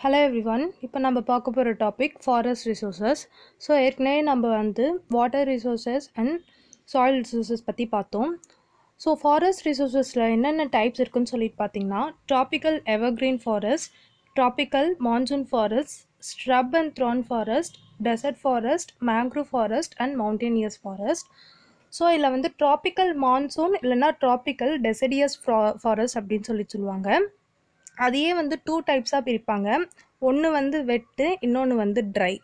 Hello every one இப்போ நம்ம பார்க்க போகிற டாபிக் ஃபாரஸ்ட் ரிசோர்ஸஸ் ஸோ ஏற்கனவே நம்ம வந்து water resources and soil resources பற்றி பார்த்தோம். ஸோ ஃபாரஸ்ட் ரிசோர்ஸஸில் என்னென்ன டைப்ஸ் இருக்குன்னு சொல்லிட்டு பார்த்தீங்கன்னா tropical evergreen forest tropical monsoon forest scrub and thorn forest desert forest mangrove forest and mountainous forest so இதில் வந்து ட்ராபிக்கல் மான்சூன் இல்லைன்னா ட்ராபிக்கல் டெசடியஸ் ஃபாரஸ்ட் அப்படின்னு சொல்லி சொல்லுவாங்க. அதையே வந்து டூ டைப்ஸாக பிரிப்பாங்க. ஒன்று வந்து வெட்டு இன்னொன்று வந்து ட்ரை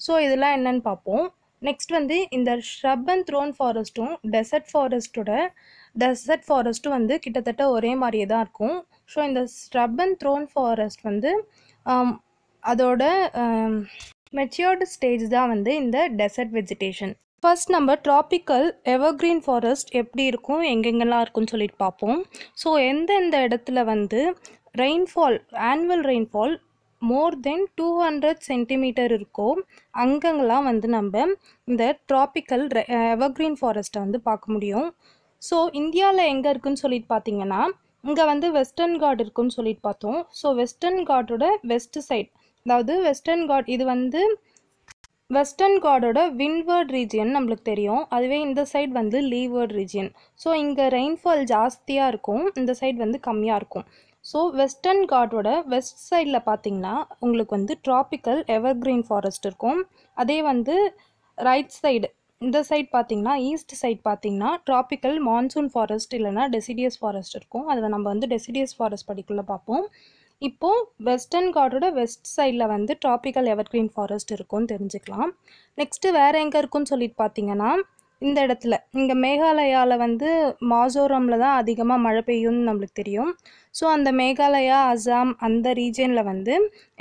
ஸோ இதெல்லாம் என்னன்னு பார்ப்போம். நெக்ஸ்ட் வந்து இந்த ஷ்ரப் அண்ட் த்ரோன் ஃபாரஸ்ட்டும் டெசர்ட் ஃபாரஸ்ட்டோட டெசர்ட் ஃபாரஸ்ட்டும் வந்து கிட்டத்தட்ட ஒரே மாதிரியே தான் இருக்கும். ஸோ இந்த ஸ்ட்ரப் அண்ட் த்ரோன் ஃபாரஸ்ட் வந்து அதோட மெச்சியோர்டு ஸ்டேஜ் தான் வந்து இந்த டெசர்ட் வெஜிடேஷன் ஃபர்ஸ்ட் நம்ம ட்ராபிக்கல் எவர்க்ரீன் ஃபாரஸ்ட் எப்படி இருக்கும் எங்கெங்கெல்லாம் இருக்கும்னு சொல்லிட்டு பார்ப்போம். ஸோ எந்தெந்த இடத்துல வந்து rainfall annual rainfall more than two hundred centimetre இருக்கோ அங்கங்கெல்லாம் வந்து நம்ம இந்த ட்ராபிக்கல் எவர்க்ரீன் ஃபாரஸ்ட்டை வந்து பார்க்க முடியும். ஸோ இந்தியாவில் எங்கே இருக்குதுன்னு சொல்லிட்டு பார்த்தீங்கன்னா இங்கே வந்து வெஸ்டர்ன் காட் இருக்குன்னு சொல்லிட்டு பார்த்தோம். ஸோ வெஸ்டர்ன் காட்டோட வெஸ்ட் சைட் அதாவது வெஸ்டர்ன் காட் இது வந்து வெஸ்டர்ன் காடோட விண்வர்ட் ரீஜியன் நம்மளுக்கு தெரியும். அதுவே இந்த சைடு வந்து லீவர்ட் ரீஜியன் ஸோ இங்கே ரெயின்ஃபால் ஜாஸ்தியாக இருக்கும். இந்த சைடு வந்து கம்மியாக இருக்கும். ஸோ வெஸ்டர்ன் காட்டோட வெஸ்ட் சைடில் பார்த்தீங்கன்னா உங்களுக்கு வந்து ட்ராபிக்கல் எவர்க்ரீன் ஃபாரஸ்ட் இருக்கும். அதே வந்து ரைட் சைடு இந்த சைடு பார்த்தீங்கன்னா ஈஸ்ட் சைட் பார்த்தீங்கன்னா ட்ராபிக்கல் மான்சூன் ஃபாரஸ்ட் இல்லைனா டெசிடியஸ் ஃபாரஸ்ட் இருக்கும். அதில் நம்ம வந்து டெசிடியஸ் ஃபாரஸ்ட் படிக்குள்ளே பார்ப்போம். இப்போது வெஸ்டர்ன் காட்டோட வெஸ்ட் சைடில் வந்து ட்ராபிக்கல் எவர்க்ரீன் ஃபாரஸ்ட் இருக்கும்னு தெரிஞ்சுக்கலாம். நெக்ஸ்ட்டு வேறு எங்கே இருக்குன்னு சொல்லிட்டு பார்த்தீங்கன்னா இந்த இடத்துல. இங்கே மேகாலயாவில் வந்து மாசோரமில் தான் அதிகமாக மழை பெய்யும்னு நம்மளுக்கு தெரியும். ஸோ அந்த மேகாலயா அசாம் அந்த ரீஜியனில் வந்து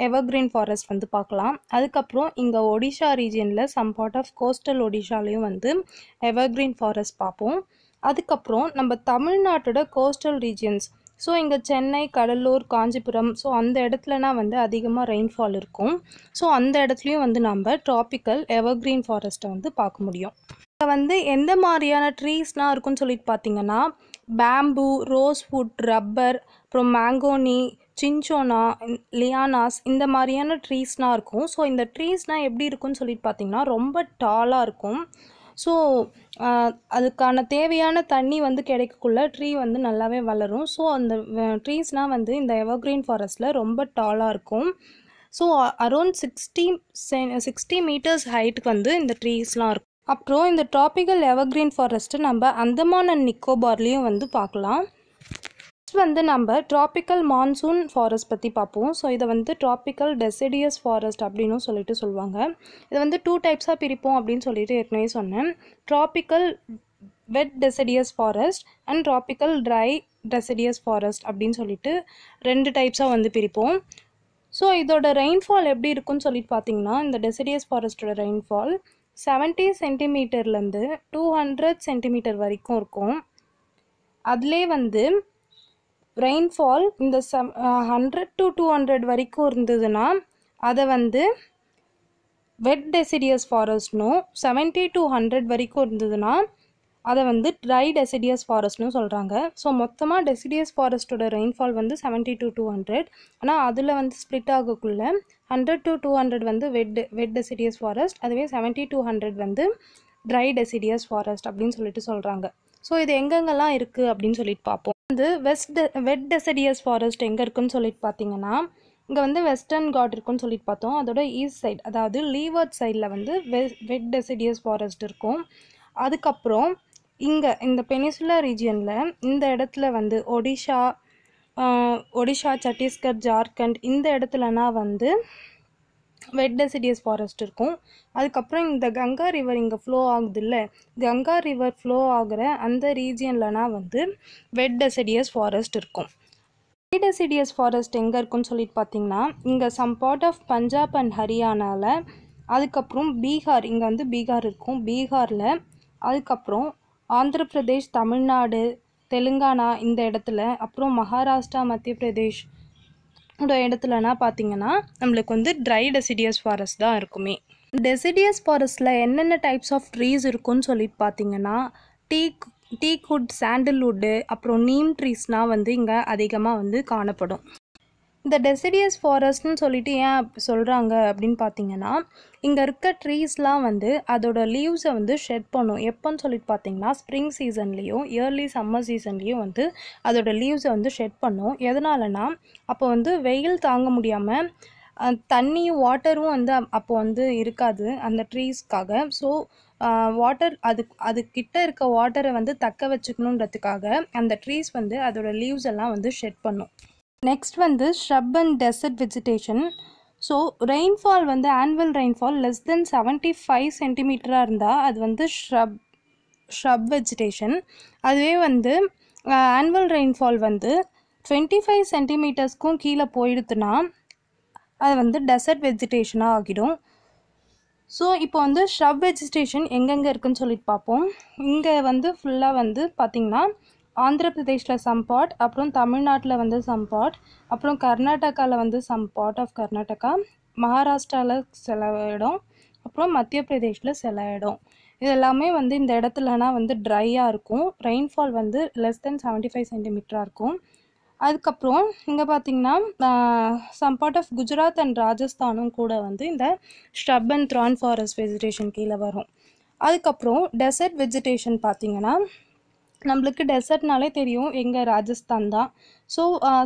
எவர்க்ரீன் ஃபாரஸ்ட் வந்து பார்க்கலாம். அதுக்கப்புறம் இங்கே ஒடிஷா ரீஜியனில் சம் பார்ட் ஆஃப் கோஸ்டல் ஒடிஷாலையும் வந்து எவர்க்ரீன் ஃபாரஸ்ட் பார்ப்போம். அதுக்கப்புறம் நம்ம தமிழ்நாட்டோட கோஸ்டல் ரீஜியன்ஸ். ஸோ இங்கே சென்னை கடலூர் காஞ்சிபுரம் ஸோ அந்த இடத்துலனா வந்து அதிகமாக ரெயின்ஃபால் இருக்கும். ஸோ அந்த இடத்துலையும் வந்து நம்ம ட்ராபிக்கல் எவர்க்ரீன் ஃபாரஸ்ட்டை வந்து பார்க்க முடியும். இங்கே வந்து எந்த மாதிரியான ட்ரீஸ்லாம் இருக்குன்னு சொல்லிட்டு பார்த்தீங்கன்னா பேம்பு ரோஸ்வுட் ரப்பர் அப்புறம் மேங்கோனி சின்சோனா லியானாஸ் இந்த மாதிரியான ட்ரீஸ்லாம் இருக்கும். ஸோ இந்த ட்ரீஸ்னால் எப்படி இருக்குன்னு சொல்லிட்டு பார்த்தீங்கன்னா ரொம்ப டாலாக இருக்கும். ஸோ அதுக்கான தேவையான தண்ணி வந்து கிடைக்கக்குள்ள ட்ரீ வந்து நல்லாவே வளரும். ஸோ அந்த ட்ரீஸ்னால் வந்து இந்த எவர்க்ரீன் ஃபாரஸ்ட்டில் ரொம்ப டாலாக இருக்கும். So around sixty sixty metres ஹைட்டுக்கு வந்து இந்த ட்ரீஸ்லாம் இருக்கும். அப்புறம் இந்த டிராபிக்கல் எவர்கிரீன் ஃபாரஸ்ட்டு நம்ம அந்தமான் அண்ட் நிக்கோபார்லேயும் வந்து பார்க்கலாம். நெக்ஸ்ட் வந்து நம்ம டிராபிக்கல் மான்சூன் ஃபாரஸ்ட் பற்றி பார்ப்போம். ஸோ இதை வந்து டிராபிக்கல் டெசிடியஸ் ஃபாரஸ்ட் அப்படின்னு சொல்லிட்டு சொல்லுவாங்க. இதை வந்து டூ டைப்ஸாக பிரிப்போம் அப்படின்னு சொல்லிட்டு ஏற்கனவே சொன்னேன். Tropical wet deciduous forest and tropical dry deciduous forest அப்படின்னு சொல்லிட்டு ரெண்டு டைப்ஸாக வந்து பிரிப்போம். ஸோ இதோட ரெயின்ஃபால் எப்படி இருக்குன்னு சொல்லிட்டு பார்த்தீங்கன்னா இந்த டெசிடியஸ் ஃபாரஸ்ட்டோட ரெயின்ஃபால் செவன்ட்டி சென்டிமீட்டர்லேருந்து டூ ஹண்ட்ரட் சென்டிமீட்டர் வரைக்கும் இருக்கும். அதிலே வந்து ரெயின்ஃபால் இந்த செவ் ஹண்ட்ரட் டு டூ ஹண்ட்ரட் வரைக்கும் இருந்ததுன்னா அதை வந்து வெட் டெசிடியஸ் ஃபாரஸ்ட்னும் செவன்ட்டி டு ஹண்ட்ரட் வரைக்கும் இருந்ததுன்னா அதை வந்து ட்ரை டெசிடியஸ் ஃபாரஸ்ட்னு சொல்கிறாங்க ஸோ மொத்தமாக டெசிடியஸ் ஃபாரஸ்ட்டோட ரெயின்ஃபால் வந்து செவன்ட்டி டு டூ ஹண்ட்ரட் ஆனால் அதில் வந்து ஸ்ப்ளிட் ஆகக்குள்ள ஹண்ட்ரட் டு டூ ஹண்ட்ரட் வந்து வெட் வெட் டெசிடியஸ் ஃபாரஸ்ட் அதுவே செவன்ட்டி டூ ஹண்ட்ரட் வந்து ட்ரை டெசிடியஸ் ஃபாரஸ்ட் அப்படின்னு சொல்லிட்டு சொல்கிறாங்க ஸோ இது எங்கெங்கெல்லாம் இருக்குது அப்படின்னு சொல்லிட்டு பார்ப்போம். வந்து வெஸ்ட் வெட் டெசிடியஸ் ஃபாரஸ்ட் எங்கே இருக்குன்னு சொல்லிட்டு பார்த்தீங்கன்னா இங்கே வந்து வெஸ்டர்ன் காட் இருக்குன்னு சொல்லிட்டு பார்த்தோம். அதோட ஈஸ்ட் சைட் அதாவது லீவர்ட் சைடில் வந்து வெ வெட் டெசிடியஸ் ஃபாரஸ்ட் இருக்கும். அதுக்கப்புறம் இங்கே இந்த பெனிசுலா ரீஜியனில் இந்த இடத்துல வந்து ஒடிஷா ஒடிஷா சத்தீஸ்கர் ஜார்க்கண்ட் இந்த இடத்துலனா வந்து வெட் டெசிடியஸ் ஃபாரஸ்ட் இருக்கும். அதுக்கப்புறம் இந்த கங்கா ரிவர் இங்கே ஃப்ளோ ஆகுது இல்லை கங்கா ரிவர் ஃப்ளோ ஆகுற அந்த ரீஜியன்லனா வந்து வெட் டெசிடியஸ் ஃபாரஸ்ட் இருக்கும். வெட் டெசிடியஸ் ஃபாரஸ்ட் எங்கே இருக்குன்னு சொல்லிட்டு பார்த்தீங்கன்னா இங்கே some part of Punjab and ஹரியானாவில் அதுக்கப்புறம் பீகார் இங்கே வந்து பீகார் இருக்கும். பீகாரில் அதுக்கப்புறம் ஆந்திர பிரதேஷ் தமிழ்நாடு தெலுங்கானா இந்த இடத்துல அப்புறம் மகாராஷ்டிரா மத்திய பிரதேஷ் இந்த இடத்துலனா பார்த்தீங்கன்னா நம்மளுக்கு வந்து ட்ரை டெசிடியஸ் ஃபாரஸ்ட் தான் இருக்குமே. டெசிடியஸ் ஃபாரஸ்ட்டில் என்னென்ன டைப்ஸ் ஆஃப் ட்ரீஸ் இருக்குன்னு சொல்லிட்டு பார்த்தீங்கன்னா டீக் டீக்வுட் சாண்டில்வுட்டு அப்புறம் நீம் ட்ரீஸ்னால் வந்து இங்கே அதிகமாக வந்து காணப்படும். இந்த டெசிடியஸ் ஃபாரஸ்ட்னு சொல்லிட்டு ஏன் சொல்கிறாங்க அப்படின்னு பார்த்தீங்கன்னா இங்கே இருக்க ட்ரீஸ்லாம் வந்து அதோட லீவ்ஸை வந்து ஷெட் பண்ணும். எப்போன்னு சொல்லிட்டு பார்த்தீங்கன்னா ஸ்ப்ரிங் சீசன்லேயும் இயர்லி சம்மர் சீசன்லேயும் வந்து அதோட லீவ்ஸை வந்து ஷெட் பண்ணும். எதனாலனா அப்போ வந்து வெயில் தாங்க முடியாமல் தண்ணியும் வாட்டரும் வந்து அப்போ வந்து இருக்காது அந்த ட்ரீஸ்க்காக ஸோ வாட்டர் அது அது கிட்ட இருக்க வாட்டரை வந்து தக்க வச்சுக்கணுன்றதுக்காக அந்த ட்ரீஸ் வந்து அதோட லீவ்ஸ் எல்லாம் வந்து ஷெட் பண்ணும். நெக்ஸ்ட் வந்து shrub and desert vegetation so rainfall வந்து annual rainfall less than seventy five சென்டிமீட்டராக இருந்தால் அது வந்து ஷ்ரப் ஷ்ரப் வெஜிடேஷன் அதுவே வந்து ஆனுவல் ரெயின்ஃபால் வந்து டுவெண்ட்டி ஃபைவ் சென்டிமீட்டர்ஸ்க்கும் கீழே போயிடுதுன்னா அது வந்து டெசர்ட் வெஜிடேஷனாக ஆகிடும். ஸோ இப்போ வந்து ஷ்ரப் வெஜிடேஷன் எங்கெங்கே இருக்குதுன்னு சொல்லிட்டு பார்ப்போம் இங்கே வந்து ஃபுல்லாக வந்து பார்த்திங்கன்னா ஆந்திர பிரதேஷில் சம் பார்ட் அப்புறம் தமிழ்நாட்டில் வந்து சம் பார்ட் அப்புறம் கர்நாடகாவில் வந்து சம் பார்ட் ஆஃப் கர்நாடகா மகாராஷ்டிராவில் சில இடம் அப்புறம் மத்திய பிரதேஷில் சில இடம். இது எல்லாமே வந்து இந்த இடத்துலனா வந்து ட்ரையாக இருக்கும். ரெயின்ஃபால் வந்து லெஸ் தென் செவன்ட்டி ஃபைவ் சென்டிமீட்டராக இருக்கும். அதுக்கப்புறம் இங்கே பார்த்தீங்கன்னா some part of Gujarat and ராஜஸ்தானும் கூட வந்து இந்த scrub and thorn forest vegetation கீழே வரும். அதுக்கப்புறம் டெசர்ட் வெஜிடேஷன் பார்த்தீங்கன்னா நம்மளுக்கு டெசர்ட்னாலே தெரியும். எங்கே ராஜஸ்தான் தான். So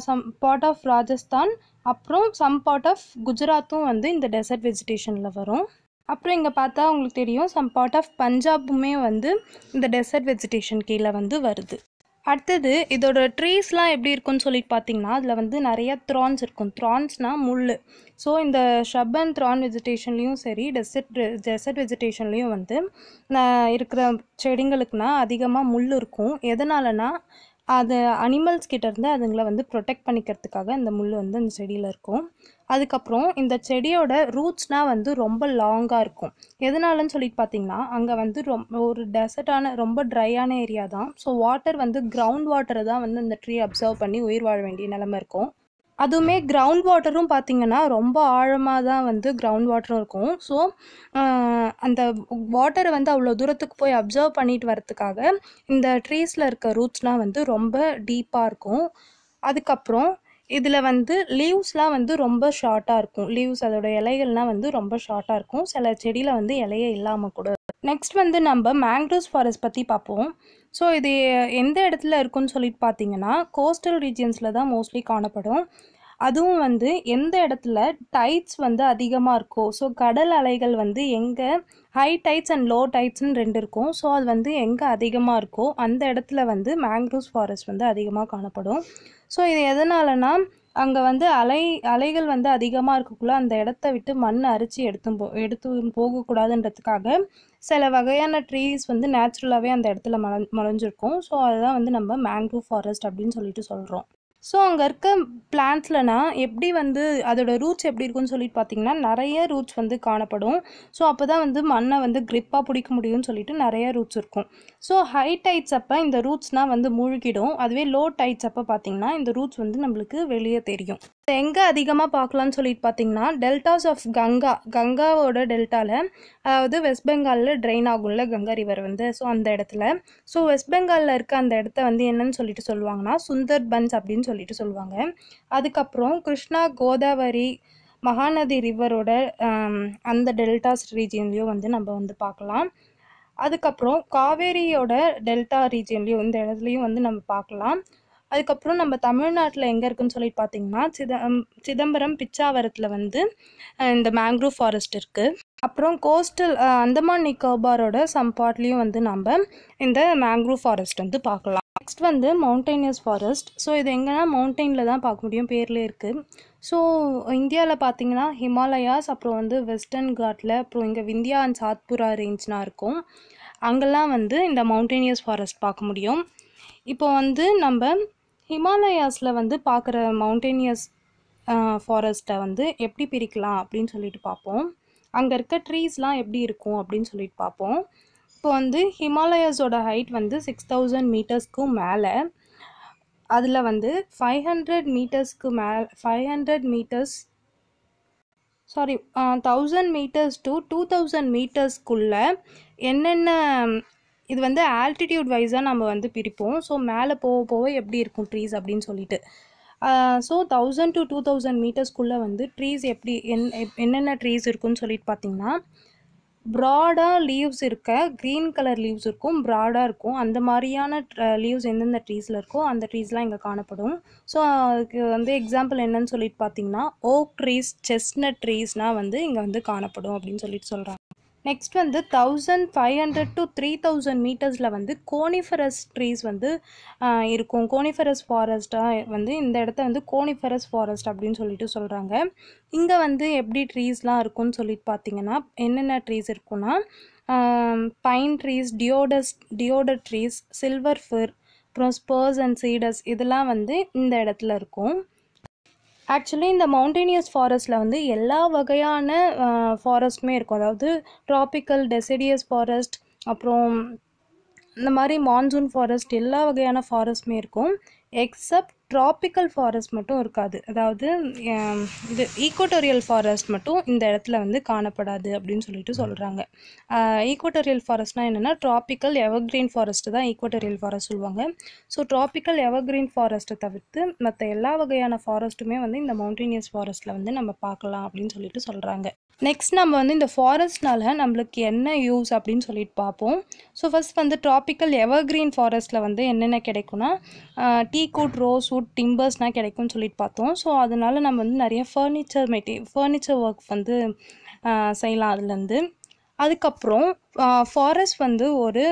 some part of Rajasthan அப்புறம் சம் பார்ட் ஆஃப் குஜராத்தும் வந்து இந்த டெசர்ட் வெஜிடேஷனில் வரும். அப்புறம் இங்கே பார்த்தா உங்களுக்கு தெரியும் சம் பார்ட் ஆஃப் பஞ்சாபுமே வந்து இந்த டெசர்ட் வெஜிடேஷன் கீழே வந்து வருது. அடுத்தது இதோட ட்ரீஸ்லாம் எப்படி இருக்கும்னு சொல்லிட்டு பார்த்தீங்கன்னா அதில் வந்து நிறைய த்ரான்ஸ் இருக்கும். த்ரான்ஸ்னால் முள் ஸோ இந்த ஷப் அண்ட் த்ரான் வெஜிடேஷன்லேயும் சரி டெசர்ட் டெசர்ட் வெஜிடேஷன்லேயும் வந்து இருக்கிற செடிங்களுக்குனா அதிகமாக முள் இருக்கும். எதனாலனா அது அனிமல்ஸ் கிட்டேருந்து அதுங்களை வந்து ப்ரொடெக்ட் பண்ணிக்கிறதுக்காக இந்த முள் வந்து அந்த செடியில் இருக்கும். அதுக்கப்புறம் இந்த செடியோட ரூட்ஸ்னால் வந்து ரொம்ப லாங்காக இருக்கும். எதனாலன்னு சொல்லிட்டு பார்த்தீங்கன்னா அங்கே வந்து ரொம்ப ஒரு டெசர்ட்டான ரொம்ப ட்ரையான ஏரியா தான். ஸோ வாட்டர் வந்து கிரவுண்ட் வாட்டரை தான் வந்து அந்த ட்ரீ அப்சர்வ் பண்ணி உயிர் வாழ வேண்டிய நிலமை இருக்கும். அதுவுமே கிரவுண்ட் வாட்டரும் பார்த்திங்கன்னா ரொம்ப ஆழமாக தான் வந்து கிரவுண்ட் வாட்டரும் இருக்கும். ஸோ அந்த வாட்டரை வந்து அவ்வளோ தூரத்துக்கு போய் அப்சர்வ் பண்ணிட்டு வரத்துக்காக இந்த ட்ரீஸில் இருக்க ரூட்ஸ்லாம் வந்து ரொம்ப டீப்பாக இருக்கும். அதுக்கப்புறம் இதில் வந்து லீவ்ஸ்லாம் வந்து ரொம்ப ஷார்ட்டாக இருக்கும். லீவ்ஸ் அதோட இலைகள்லாம் வந்து ரொம்ப ஷார்ட்டாக இருக்கும். சில செடியில் வந்து இலையே இல்லாமல் கூட. நெக்ஸ்ட் வந்து நம்ம மேங்க்ரோஸ் ஃபாரஸ்ட் பற்றி பார்ப்போம் ஸோ இது எந்த இடத்துல இருக்குன்னு சொல்லிட்டு பார்த்தீங்கன்னா கோஸ்டல் ரீஜியன்ஸில் தான் மோஸ்ட்லி காணப்படும். அதுவும் வந்து எந்த இடத்துல டைட்ஸ் வந்து அதிகமாக இருக்கோ ஸோ கடல் அலைகள் வந்து எங்கே ஹை டைட்ஸ் அண்ட் லோ டைட்ஸ்னு ரெண்டு இருக்கும். ஸோ அது வந்து எங்கே அதிகமாக இருக்கோ அந்த இடத்துல வந்து மேங்க்ரோஸ் ஃபாரஸ்ட் வந்து அதிகமாக காணப்படும். ஸோ இது எதனாலனா அங்கே வந்து அலை அலைகள் வந்து அதிகமாக இருக்கக்குள்ள அந்த இடத்த விட்டு மண் அரிச்சு எடுத்து போ எடுத்து போகக்கூடாதுன்றதுக்காக சில வகையான ட்ரீஸ் வந்து நேச்சுரலாகவே அந்த இடத்துல மல முளைஞ்சிருக்கும். ஸோ அதுதான் வந்து நம்ம மேங்க்ரூவ் ஃபாரஸ்ட் அப்படின்னு சொல்லிட்டு சொல்கிறோம் ஸோ அங்கே இருக்க பிளான்ட்ஸ்லனா எப்படி வந்து அதோட ரூட்ஸ் எப்படி இருக்குன்னு சொல்லிட்டு பார்த்தீங்கன்னா நிறைய ரூட்ஸ் வந்து காணப்படும். ஸோ அப்போ தான் வந்து மண்ணை வந்து க்ரிப்பாக பிடிக்க முடியும்னு சொல்லிட்டு நிறைய ரூட்ஸ் இருக்கும். ஸோ ஹை டைட்ஸ் அப்போ இந்த ரூட்ஸ்னால் வந்து மூழ்கிடும். அதுவே லோ டைட்ஸ் அப்போ பார்த்தீங்கன்னா இந்த ரூட்ஸ் வந்து நம்மளுக்கு வெளியே தெரியும். எங்கே அதிகமாக பார்க்கலாம்னு சொல்லிட்டு பார்த்தீங்கன்னா டெல்டாஸ் ஆஃப் கங்கா கங்காவோட டெல்டாவில் அதாவது வெஸ்ட் பெங்காலில் ட்ரெயின் ஆகும்ல கங்கா ரிவர் வந்து ஸோ அந்த இடத்துல. ஸோ வெஸ்ட் பெங்காலில் இருக்க அந்த இடத்த வந்து என்னன்னு சொல்லிட்டு சொல்லுவாங்கன்னா சுந்தர் பன்ஸ் அப்படின்னு சொல்லிட்டு சொல்லுவாங்க. அதுக்கப்புறம் கிருஷ்ணா கோதாவரி மகாநதி ரிவரோட அந்த டெல்டாஸ் ரீஜியன்லேயும் வந்து நம்ம வந்து பார்க்கலாம். அதுக்கப்புறம் காவேரியோட டெல்டா ரீஜியன்லேயும் இந்த இடத்துலையும் வந்து நம்ம பார்க்கலாம். அதுக்கப்புறம் நம்ம தமிழ்நாட்டில் எங்கே இருக்குதுன்னு சொல்லிட்டு பார்த்தீங்கன்னா சிதம் சிதம்பரம் பிச்சாவரத்தில் வந்து இந்த மேங்க்ரூவ் ஃபாரஸ்ட் இருக்குது அப்புறம் கோஸ்டல் அந்தமான் நிக்கோபாரோட சம் பார்ட்லேயும் வந்து நம்ம இந்த மேங்க்ரூவ் ஃபாரஸ்ட் வந்து பார்க்கலாம் நெக்ஸ்ட் வந்து மவுண்டெயினியஸ் ஃபாரஸ்ட் ஸோ இது எங்கன்னா மவுண்டெயினில் தான் பார்க்க முடியும் பேர்லேயே இருக்குது ஸோ இந்தியாவில் பார்த்தீங்கன்னா ஹிமாலயாஸ் அப்புறம் வந்து வெஸ்டர்ன் காட்டில் அப்புறம் இங்கே விந்தியா அண்ட் சாத்புரா ரேஞ்ச்லாம் இருக்கும். அங்கெல்லாம் வந்து இந்த மவுண்டெயினியஸ் ஃபாரஸ்ட் பார்க்க முடியும். இப்போ வந்து நம்ம ஹிமாலயாஸில் வந்து பார்க்குற மவுண்டேனியஸ் ஃபாரஸ்ட்டை வந்து எப்படி பிரிக்கலாம் அப்படின்னு சொல்லிட்டு பார்ப்போம் அங்கே இருக்க ட்ரீஸ்லாம் எப்படி இருக்கும் அப்படின்னு சொல்லிட்டு பார்ப்போம் இப்போ வந்து ஹிமாலயாஸோட ஹைட் வந்து சிக்ஸ் தௌசண்ட் மீட்டர்ஸ்க்கும் மேலே. அதில் வந்து ஃபைவ் ஹண்ட்ரட் மீட்டர்ஸ்க்கு மேலே five hundred metres sorry thousand metres to two thousand மீட்டர்ஸ்க்குள்ளே என்னென்ன இது வந்து ஆல்டிடியூட் வைஸாக நம்ம வந்து பிரிப்போம். ஸோ மேலே போக போக எப்படி இருக்கும் ட்ரீஸ் அப்படின்னு சொல்லிட்டு. So thousand to two thousand மீட்டர்ஸ்க்குள்ளே வந்து ட்ரீஸ் எப்படி என் என்னென்ன ட்ரீஸ் இருக்குன்னு சொல்லிட்டு பார்த்தீங்கன்னா ப்ராடாக லீவ்ஸ் இருக்க க்ரீன் கலர் லீவ்ஸ் இருக்கும் ப்ராடாக இருக்கும். அந்த மாதிரியான லீவ்ஸ் எந்தெந்த ட்ரீஸில் இருக்கோ அந்த ட்ரீஸ்லாம் இங்கே காணப்படும். ஸோ அதுக்கு வந்து எக்ஸாம்பிள் என்னன்னு சொல்லிட்டு பார்த்தீங்கன்னா ஓக் ட்ரீஸ் செஸ்னட் ட்ரீஸ்னால் வந்து இங்கே வந்து காணப்படும் அப்படின்னு சொல்லிட்டு சொல்கிறாங்க நெக்ஸ்ட் வந்து thousand five hundred to three thousand மீட்டர்ஸில் வந்து கோனிஃபரஸ் ட்ரீஸ் வந்து இருக்கும். கோனிஃபரஸ் ஃபாரஸ்ட்டாக வந்து இந்த இடத்த வந்து கோனிஃபரஸ் ஃபாரஸ்ட் அப்படின்னு சொல்லிட்டு சொல்கிறாங்க இங்கே வந்து எப்படி ட்ரீஸ்லாம் இருக்கும்னு சொல்லிட்டு பார்த்தீங்கன்னா என்னென்ன ட்ரீஸ் இருக்குன்னா pine trees deodars deodar trees silver fir அப்புறம் ஸ்பர்ஸ் அண்ட் சீடர்ஸ் இதெல்லாம் வந்து இந்த இடத்துல இருக்கும். ஆக்சுவலி இந்த மவுண்டேனியஸ் ஃபாரஸ்ட்டில் வந்து எல்லா வகையான ஃபாரஸ்ட்டுமே இருக்கும். அதாவது ட்ராபிக்கல் டெசிடியஸ் ஃபாரஸ்ட் அப்புறம் இந்த மாதிரி மான்சூன் ஃபாரஸ்ட் எல்லா வகையான ஃபாரஸ்ட்டுமே இருக்கும் எக்ஸப்ட் ட்ராபிக்கல் ஃபாரஸ்ட் மட்டும் இருக்காது. அதாவது இது ஈக்குவட்டோரியல் ஃபாரஸ்ட் மட்டும் இந்த இடத்துல வந்து காணப்படாது அப்படின்னு சொல்லிட்டு சொல்கிறாங்க ஈக்குவட்டோரியல் ஃபாரஸ்ட்னா என்னென்னா ட்ராபிக்கல் எவர்க்ரீன் ஃபாரஸ்ட்டு தான் ஈக்குவட்டோரியல் ஃபாரஸ்ட் சொல்லுவாங்க. ஸோ ட்ராபிக்கல் எவர்க்ரீன் ஃபாரஸ்ட்டை தவிர்த்து மற்ற எல்லா வகையான ஃபாரஸ்ட்டுமே வந்து இந்த மவுண்டேனியஸ் ஃபாரஸ்ட்டில் வந்து நம்ம பார்க்கலாம் அப்படின்னு சொல்லிட்டு சொல்கிறாங்க நெக்ஸ்ட் நம்ம வந்து இந்த ஃபாரஸ்ட்னால நம்மளுக்கு என்ன யூஸ் அப்படின்னு சொல்லிட்டு பார்ப்போம். ஸோ ஃபர்ஸ்ட் வந்து ட்ராபிக்கல் எவர்க்ரீன் ஃபாரஸ்ட்டில் வந்து என்னென்ன கிடைக்கும்னா டீ கூட் ரோஸ் வுட் டிம்பர்ஸ்னால் கிடைக்கும்னு சொல்லிட்டு பார்த்தோம். ஸோ அதனால நம்ம வந்து நிறைய ஃபர்னிச்சர் மெட்டீ ஃபர்னிச்சர் ஒர்க் வந்து செய்யலாம் அதுலேருந்து. அதுக்கப்புறம் ஃபாரஸ்ட் வந்து ஒரு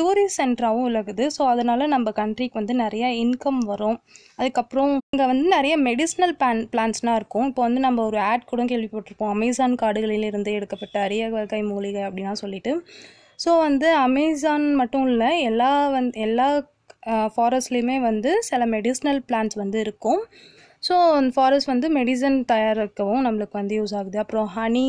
டூரிஸ்ட் சென்டராகவும் விலகுது ஸோ அதனால் நம்ம கண்ட்ரிக்கு வந்து நிறைய இன்கம் வரும். அதுக்கப்புறம் இங்கே வந்து நிறைய மெடிசினல் பிளான் பிளான்ஸ்லாம் இருக்கும். இப்போ வந்து நம்ம ஒரு ஆட் கூட கேள்விப்பட்டிருப்போம். அமேசான் காடுகளிலிருந்து எடுக்கப்பட்ட அரிய வகை மூலிகை அப்படின்னா சொல்லிட்டு. ஸோ வந்து அமேசான் மட்டும் இல்லை எல்லா வந் எல்லா ஃபாரஸ்ட்லேயுமே வந்து சில மெடிசினல் பிளான்ஸ் வந்து இருக்கும். ஸோ ஃபாரஸ்ட் வந்து மெடிசன் தயாரிக்கவும் நம்மளுக்கு வந்து யூஸ் ஆகுது. அப்புறம் ஹனி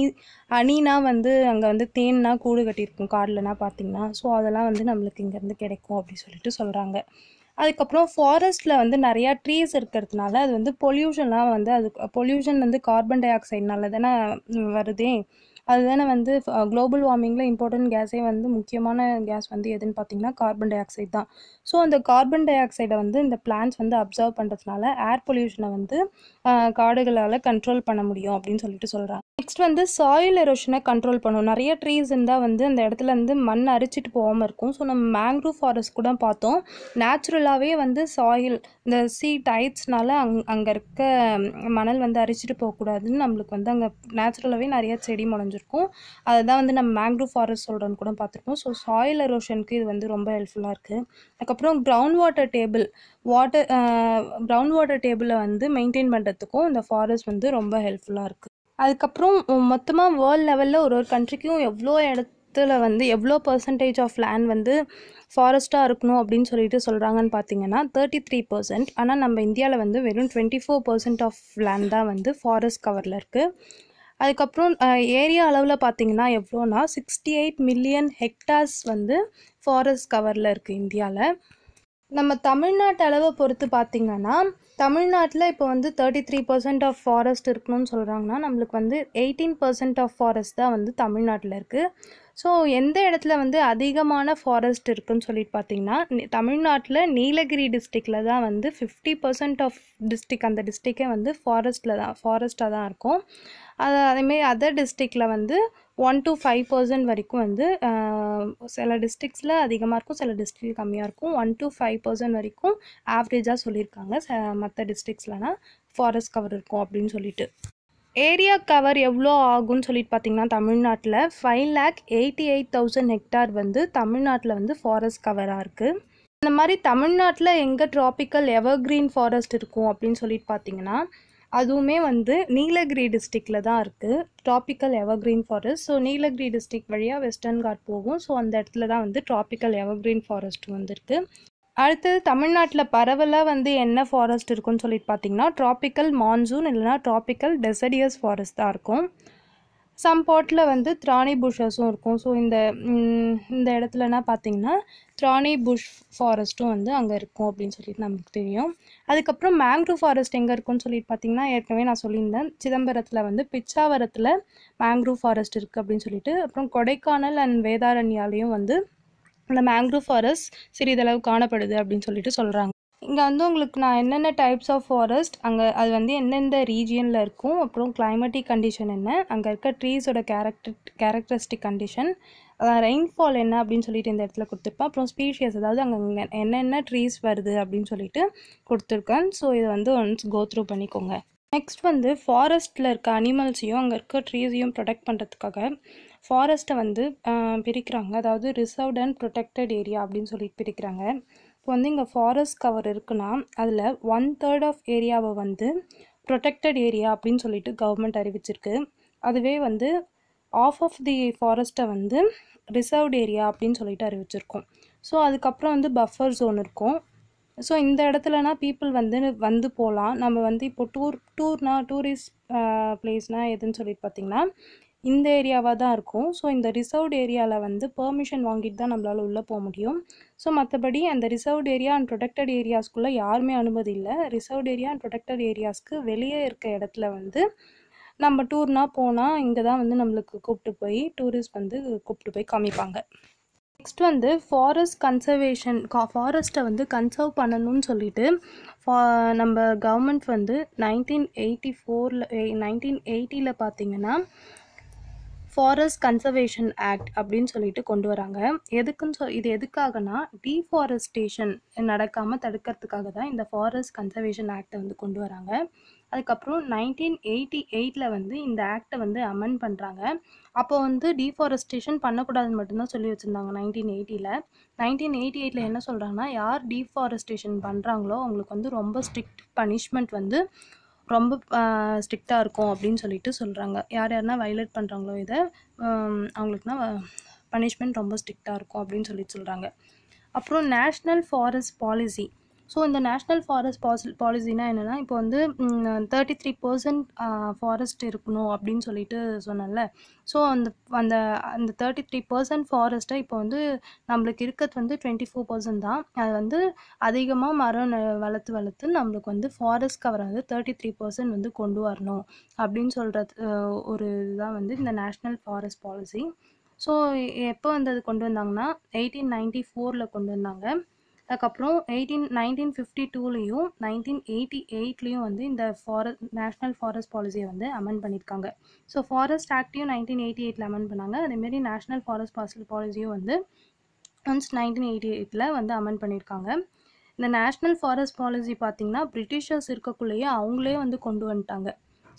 ஹனினா வந்து அங்கே வந்து தேன்னா கூடு கட்டியிருக்கும் காடுலனா பார்த்தீங்கன்னா ஸோ அதெல்லாம் வந்து நம்மளுக்கு இங்கேருந்து கிடைக்கும் அப்படின்னு சொல்லிட்டு சொல்கிறாங்க அதுக்கப்புறம் ஃபாரஸ்ட்டில் வந்து நிறையா ட்ரீஸ் இருக்கிறதுனால அது வந்து பொல்யூஷன்லாம் வந்து அது பொல்யூஷன் வந்து கார்பன் டை ஆக்சைடுனால தானே வருதே. அதுதானே வந்து குளோபல் வார்மிங்கில் இம்பார்ட்டன்ட் கேஸே வந்து முக்கியமான கேஸ் வந்து எதுன்னு பார்த்தீங்கன்னா கார்பன் டை ஆக்சைடு தான். ஸோ அந்த கார்பன் டை ஆக்சைடை வந்து இந்த பிளான்ஸ் வந்து அப்சர்வ் பண்ணுறதுனால ஏர் பொல்யூஷனை வந்து காடுகளால் கண்ட்ரோல் பண்ண முடியும் அப்படின்னு சொல்லிட்டு சொல்கிறாங்க நெக்ஸ்ட் வந்து சாயில் எரோஷனை கண்ட்ரோல் பண்ணும். நிறைய ட்ரீஸ் இருந்தால் வந்து அந்த இடத்துல வந்து மண் அரிச்சிட்டு போகாமல் இருக்கும். ஸோ நம்ம மேங்க்ரூவ் ஃபாரஸ்ட் கூட பார்த்தோம். நேச்சுரலாகவே வந்து சாயில் இந்த சீ டைட்ஸ்னால அங் அங்கே இருக்க மணல் வந்து அரிச்சிட்டு போகக்கூடாதுன்னு நம்மளுக்கு வந்து அங்கே நேச்சுரலாகவே நிறைய செடி முளைஞ்சிருக்கும். அதை தான் வந்து நம்ம மேங்க்ரூவ் ஃபாரஸ்ட் சொல்கிறோன்னு கூட பார்த்துருக்கோம். ஸோ சாயில் எரோஷனுக்கு இது வந்து ரொம்ப ஹெல்ப்ஃபுல்லாக இருக்குது அதுக்கப்புறம் ground water table water ground water டேபிளை வந்து மெயின்டைன் பண்ணுறதுக்கும் இந்த ஃபாரஸ்ட் வந்து ரொம்ப ஹெல்ப்ஃபுல்லாக இருக்குது அதுக்கப்புறம் மொத்தமாக வேர்ல்ட் லெவலில் ஒரு ஒரு கண்ட்ரிக்கும் எவ்வளோ இடத்துல வந்து எவ்வளோ பர்சன்டேஜ் ஆஃப் லேண்ட் வந்து ஃபாரஸ்ட்டாக இருக்கணும் அப்படின்னு சொல்லிட்டு சொல்கிறாங்கன்னு பார்த்தீங்கன்னா தேர்ட்டி த்ரீ பர்சன்ட் ஆனால் நம்ம இந்தியாவில் வந்து வெறும் twenty four percent of land தான் வந்து ஃபாரஸ்ட் கவரில் இருக்குது அதுக்கப்புறம் ஏரியா அளவில் பார்த்தீங்கன்னா எவ்வளோனா சிக்ஸ்டி எயிட் மில்லியன் ஹெக்டார்ஸ் வந்து ஃபாரஸ்ட் கவரில் இருக்குது இந்தியாவில் நம்ம தமிழ்நாட்டு அளவை பொறுத்து பார்த்திங்கன்னா தமிழ்நாட்டில் இப்போ வந்து thirty three percent of forest இருக்கணும்னு சொல்கிறாங்கன்னா நம்மளுக்கு வந்து எயிட்டீன் பர்சன்ட் ஆஃப் ஃபாரஸ்ட் தான் வந்து தமிழ்நாட்டில் இருக்குது ஸோ எந்த இடத்துல வந்து அதிகமான ஃபாரஸ்ட் இருக்குதுன்னு சொல்லிட்டு பார்த்தீங்கன்னா தமிழ்நாட்டில் நீலகிரி டிஸ்ட்ரிக்டில் தான் வந்து ஃபிஃப்டி பர்சன்ட் ஆஃப் டிஸ்ட்ரிக் அந்த டிஸ்ட்ரிக்கே வந்து ஃபாரஸ்ட்டில் தான் ஃபாரஸ்ட்டாக தான் இருக்கும். அது அதேமாரி அதர் டிஸ்ட்ரிக்டில் வந்து ஒன் டு ஃபைவ் பர்சன்ட் வரைக்கும் வந்து சில டிஸ்ட்ரிக்ஸில் அதிகமாக இருக்கும் சில டிஸ்ட்ரிக்ட் கம்மியாக இருக்கும். ஒன் டு ஃபைவ் பர்சன்ட் வரைக்கும் ஆவரேஜாக சொல்லியிருக்காங்க. ச மற்ற டிஸ்ட்ரிக்ஸ்லனா ஃபாரஸ்ட் கவர் இருக்கும் அப்படின்னு சொல்லிட்டு. ஏரியா கவர் எவ்வளோ ஆகும்னு சொல்லிட்டு பார்த்தீங்கன்னா தமிழ்நாட்டில் five lakh eighty eight thousand hectare வந்து தமிழ்நாட்டில் வந்து ஃபாரஸ்ட் கவராக இருக்குது இந்த மாதிரி தமிழ்நாட்டில் எங்கே ட்ராபிக்கல் எவர்கிரீன் ஃபாரஸ்ட் இருக்கும் அப்படின்னு சொல்லிட்டு பார்த்தீங்கன்னா அதுவுமே வந்து நீலகிரி டிஸ்ட்ரிக்டில் தான் இருக்குது tropical evergreen forest so Nilgiri district வழியாக வெஸ்டர்ன் காட் போகும். ஸோ அந்த இடத்துல தான் வந்து ட்ராபிக்கல் எவர்க்ரீன் ஃபாரஸ்ட் வந்திருக்கு. அடுத்தது தமிழ்நாட்டில் பரவலாக வந்து என்ன ஃபாரஸ்ட் இருக்குன்னு சொல்லிட்டு பார்த்தீங்கன்னா ட்ராபிக்கல் மான்சூன் இல்லைனா ட்ராபிக்கல் டெசடியஸ் ஃபாரஸ்ட் தான் இருக்கும். சம் பாட்டில் வந்து த்ராணி புஷஸும் இருக்கும். ஸோ இந்த இந்த இடத்துலனா பார்த்தீங்கன்னா த்ராணி புஷ் ஃபாரஸ்ட்டும் வந்து அங்கே இருக்கும் அப்படின்னு சொல்லிட்டு நமக்கு தெரியும். அதுக்கப்புறம் மேங்க்ரூவ் ஃபாரஸ்ட் எங்கே இருக்குன்னு சொல்லிட்டு பார்த்தீங்கன்னா ஏற்கனவே நான் சொல்லியிருந்தேன். சிதம்பரத்தில் வந்து பிச்சாவரத்தில் மேங்க்ரூவ் ஃபாரஸ்ட் இருக்குது அப்படின்னு சொல்லிட்டு அப்புறம் கொடைக்கானல் அண்ட் வேதாரண்யாலையும் வந்து அந்த மேங்க்ரூவ் ஃபாரஸ்ட் சிறிதளவு காணப்படுது அப்படின்னு சொல்லிட்டு சொல்கிறாங்க இங்கே வந்து உங்களுக்கு நான் என்னென்ன டைப்ஸ் ஆஃப் ஃபாரஸ்ட் அங்கே அது வந்து எந்தெந்த ரீஜியனில் இருக்கும் அப்புறம் கிளைமேட்டிக் கண்டிஷன் என்ன அங்கே இருக்க ட்ரீஸோட கேரக்டர் கேரக்டரிஸ்டிக் கண்டிஷன் ரெயின்ஃபால் என்ன அப்படின்னு சொல்லிட்டு இந்த இடத்துல கொடுத்துருப்பேன். அப்புறம் ஸ்பீஷியஸ் அதாவது அங்கே என்னென்ன ட்ரீஸ் வருது அப்படின்னு சொல்லிட்டு கொடுத்துருக்கேன். ஸோ இதை வந்து ஒன்ஸ் கோ த்ரூ பண்ணிக்கோங்க. நெக்ஸ்ட் வந்து ஃபாரஸ்ட்டில் இருக்க அனிமல்ஸையும் அங்கே இருக்க ட்ரீஸையும் ப்ரொடெக்ட் பண்ணுறதுக்காக ஃபாரஸ்ட்டை வந்து பிரிக்கிறாங்க. அதாவது ரிசர்வ்ட் அண்ட் ப்ரொடெக்டட் ஏரியா அப்படின்னு சொல்லிட்டு பிரிக்கிறாங்க. இப்போ வந்து இங்கே ஃபாரஸ்ட் கவர் இருக்குன்னா அதில் ஒன் தேர்ட் ஆஃப் ஏரியாவை வந்து ப்ரொடெக்டட் ஏரியா அப்படின்னு சொல்லிட்டு கவர்மெண்ட் அறிவிச்சிருக்கு. அதுவே வந்து ஆஃப் ஆஃப் தி ஃபாரஸ்ட்டை வந்து ரிசர்வ்ட் ஏரியா அப்படின்னு சொல்லிட்டு அறிவிச்சிருக்கோம். ஸோ அதுக்கப்புறம் வந்து பஃபர் ஜோன் இருக்கும். ஸோ இந்த இடத்துலனா பீப்புள் வந்து வந்து போகலாம் நம்ம வந்து இப்போ டூர் டூர்னா டூரிஸ்ட் பிளேஸ்னால் எதுன்னு சொல்லிட்டு பார்த்திங்கன்னா இந்த ஏரியாவாக தான் இருக்கும். ஸோ இந்த ரிசர்வ்ட் ஏரியாவில் வந்து பெர்மிஷன் வாங்கிட்டு தான் நம்மளால் உள்ளே போக முடியும். ஸோ மற்றபடி அந்த ரிசர்வ்ட் ஏரியா அண்ட் ப்ரொடெக்டட் ஏரியாஸ்க்குள்ளே யாருமே அனுமதி இல்லை. ரிசர்வ்டு ஏரியா அண்ட் ப்ரொடெக்டட் ஏரியாஸ்க்கு வெளியே இருக்க இடத்துல வந்து நம்ம டூர்னால் போனால் இங்கே தான் வந்து நம்மளுக்கு கூப்பிட்டு போய் டூரிஸ்ட் வந்து கூப்பிட்டு போய் காமிப்பாங்க. நெக்ஸ்ட் வந்து ஃபாரஸ்ட் கன்சர்வேஷன் கா ஃபாரஸ்ட்டை வந்து கன்சர்வ் பண்ணணும்னு சொல்லிட்டு ஃபா- நம்ம கவர்மெண்ட் வந்து நைன்டீன் எயிட்டி ஃபோரில் நைன்டீன் எயிட்டியில் பார்த்தீங்கன்னா ஃபாரஸ்ட் கன்சர்வேஷன் ஆக்ட் அப்படின்னு சொல்லிட்டு கொண்டு வராங்க. எதுக்குன்னு சொல் இது எதுக்காகனா டீஃபாரஸ்டேஷன் நடக்காமல் தடுக்கிறதுக்காக தான் இந்த ஃபாரஸ்ட் கன்சர்வேஷன் ஆக்டை வந்து கொண்டு வராங்க. அதுக்கப்புறம் நைன்டீன் எயிட்டி எயிட்டில் வந்து இந்த ஆக்டை வந்து அமெண்ட் பண்ணுறாங்க அப்போ வந்து டீஃபாரஸ்டேஷன் பண்ணக்கூடாதுன்னு மட்டும்தான் சொல்லி வச்சுருந்தாங்க நைன்டீன் எயிட்டியில் நைன்டீன் எயிட்டி எயிட்டில் என்ன சொல்கிறாங்கன்னா யார் டீஃபாரஸ்டேஷன் பண்ணுறாங்களோ அவங்களுக்கு வந்து ரொம்ப ஸ்ட்ரிக்ட் பனிஷ்மெண்ட் வந்து ரொம்ப ஸ்ட்ரிக்டாக இருக்கும் அப்படின்னு சொல்லிட்டு சொல்கிறாங்க யார் யாருன்னா வயலேட் பண்ணுறாங்களோ இதை அவங்களுக்குனா பனிஷ்மெண்ட் ரொம்ப ஸ்ட்ரிக்டாக இருக்கும் அப்படின்னு சொல்லிட்டு சொல்கிறாங்க அப்புறம் நேஷ்னல் ஃபாரஸ்ட் பாலிசி ஸோ இந்த நேஷ்னல் ஃபாரஸ்ட் பாசி பாலிசினா என்னென்னா இப்போ வந்து தேர்ட்டி த்ரீ பர்சன்ட் ஃபாரஸ்ட் இருக்கணும் அப்படின்னு சொல்லிட்டு சொன்னேன்ல. ஸோ அந்த அந்த அந்த தேர்ட்டி த்ரீ பர்சன்ட் ஃபாரஸ்ட்டை இப்போ வந்து நம்மளுக்கு இருக்கிறது வந்து டுவெண்ட்டி ஃபோர் பர்சன்ட் தான். அது வந்து அதிகமாக மரம் வளர்த்து வளர்த்து நம்மளுக்கு வந்து ஃபாரஸ்ட் கவரை வந்து தேர்ட்டி த்ரீ பர்சன்ட் வந்து கொண்டு வரணும் அப்படின்னு சொல்கிறது ஒரு இதுதான் வந்து இந்த நேஷ்னல் ஃபாரஸ்ட் பாலிசி ஸோ எப்போ வந்து அது கொண்டு வந்தாங்கன்னா எயிட்டீன் நைன்டி ஃபோரில் கொண்டு வந்தாங்க. அதுக்கப்புறம் எயிட்டீன் நைன்டீன் ஃபிஃப்டி டூலேயும் நைன்டீன் எயிட்டி எயிட்லேயும் வந்து இந்த ஃபாரஸ்ட் நேஷ்னல் ஃபாரஸ்ட் பாலிசியை வந்து அமெண்ட் பண்ணியிருக்காங்க ஸோ ஃபாரஸ்ட் ஆக்டையும் நைன்டீன் எயிட்டி எயிட்டில் அமெண்ட் பண்ணாங்க. அதேமாரி நேஷ்னல் ஃபாரஸ்ட் பாசல் பாலிசியும் வந்து ஒன்ஸ் நைன்டீன் எயிட்டி எயிட்டில் வந்து அமெண்ட் பண்ணியிருக்காங்க இந்த நேஷ்னல் ஃபாரஸ்ட் பாலிசி பார்த்திங்கன்னா பிரிட்டிஷர்ஸ் இருக்கக்குள்ளேயே அவங்களே வந்து கொண்டு வந்துட்டாங்க.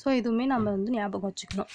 ஸோ இதுவுமே நம்ம வந்து ஞாபகம் வச்சுக்கணும்.